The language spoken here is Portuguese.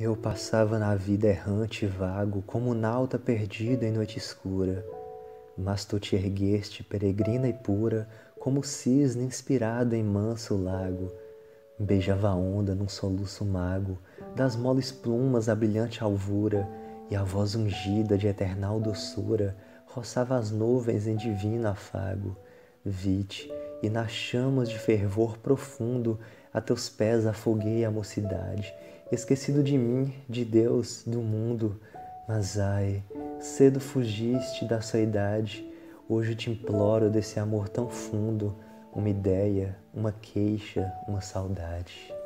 Eu passava na vida errante e vago, como nauta perdido em noite escura. Mas tu te ergueste, peregrina e pura, como cisne inspirado em manso lago. Beijava a onda num soluço mago, das moles plumas a brilhante alvura, e a voz ungida de eternal doçura roçava as nuvens em divino afago. Vi-te, e nas chamas de fervor profundo, a teus pés afoguei a mocidade, esquecido de mim, de Deus, do mundo. Mas ai, cedo fugiste da sua idade, hoje te imploro desse amor tão fundo, uma ideia, uma queixa, uma saudade.